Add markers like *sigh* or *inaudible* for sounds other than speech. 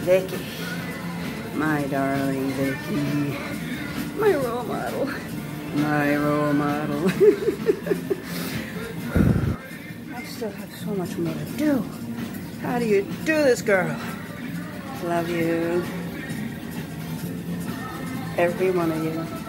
Vicky. My darling Vicky. My role model. My role model. *laughs* I still have so much more to do. How do you do this, girl? Love you. Every one of you.